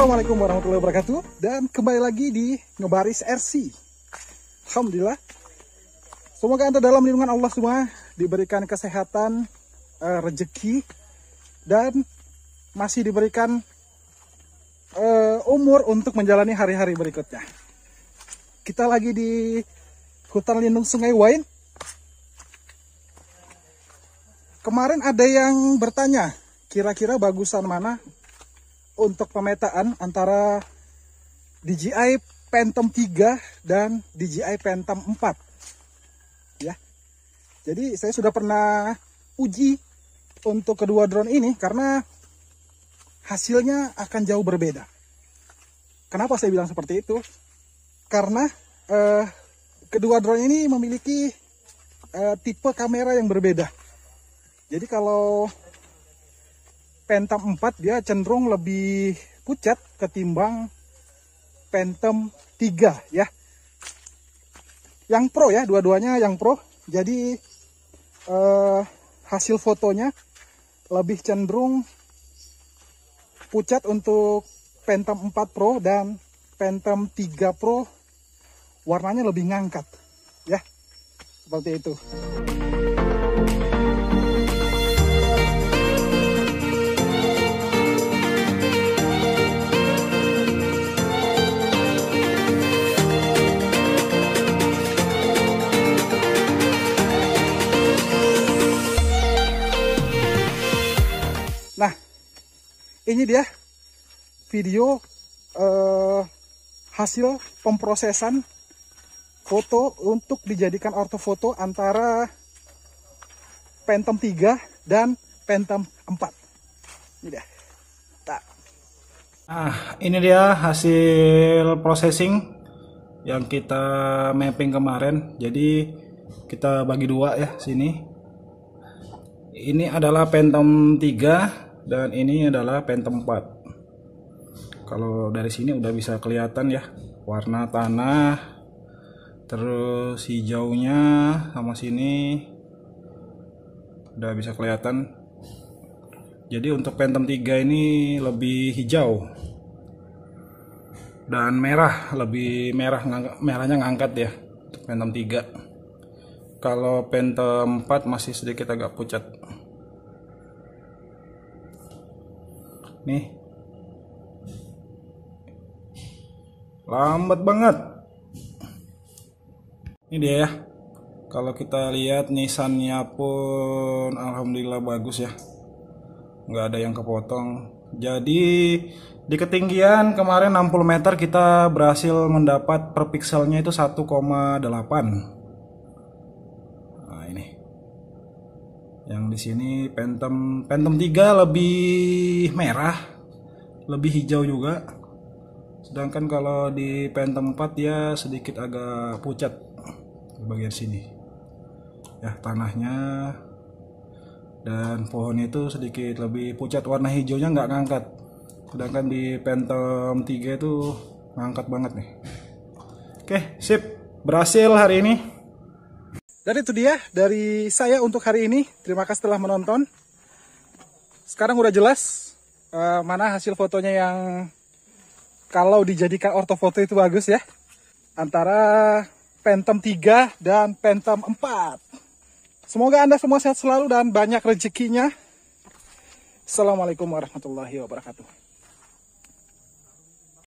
Assalamualaikum warahmatullahi wabarakatuh dan kembali lagi di Ngebaris RC. Alhamdulillah. Semoga Anda dalam lindungan Allah semua diberikan kesehatan, uh, rezeki dan masih diberikan uh, umur untuk menjalani hari-hari berikutnya. Kita lagi di hutan lindung Sungai Wain. Kemarin ada yang bertanya, kira-kira bagusan mana untuk pemetaan antara DJI Phantom 3 dan DJI Phantom 4 ya. Jadi saya sudah pernah uji untuk kedua drone ini karena hasilnya akan jauh berbeda. Kenapa saya bilang seperti itu? Karena eh, kedua drone ini memiliki eh, tipe kamera yang berbeda. Jadi kalau Phantom 4 dia cenderung lebih pucat ketimbang Phantom 3 ya. Yang pro ya, dua-duanya yang pro. Jadi eh, hasil fotonya lebih cenderung pucat untuk Phantom 4 Pro dan Phantom 3 Pro warnanya lebih ngangkat ya. Seperti itu. Ini dia video eh, hasil pemprosesan foto untuk dijadikan ortofoto antara Phantom 3 dan Phantom 4. Ini dia. Nah, ini dia hasil processing yang kita mapping kemarin. Jadi kita bagi dua ya sini. Ini adalah Phantom 3 dan ini adalah Phantom 4 kalau dari sini udah bisa kelihatan ya warna tanah terus hijaunya sama sini udah bisa kelihatan. Jadi untuk Phantom 3 ini lebih hijau dan merah lebih merah merahnya ngangkat ya Phantom 3 kalau Phantom 4 masih sedikit agak pucat nih. Lambat banget. Ini dia ya. Kalau kita lihat nisannya pun alhamdulillah bagus ya. Nggak ada yang kepotong. Jadi di ketinggian kemarin 60 meter kita berhasil mendapat per pixelnya itu 1,8 nah ini yang di sini Phantom Phantom 3 lebih merah lebih hijau juga. Sedangkan kalau di Phantom 4 dia sedikit agak pucat di bagian sini. Ya tanahnya dan pohonnya itu sedikit lebih pucat. Warna hijaunya nggak ngangkat. Sedangkan di Phantom 3 itu ngangkat banget nih. Oke sip. Berhasil hari ini dan itu dia dari saya untuk hari ini. Terima kasih telah menonton. Sekarang udah jelas uh, mana hasil fotonya yang kalau dijadikan ortofoto itu bagus ya. Antara Phantom 3 dan Phantom 4. Semoga Anda semua sehat selalu dan banyak rezekinya. Assalamualaikum warahmatullahi wabarakatuh.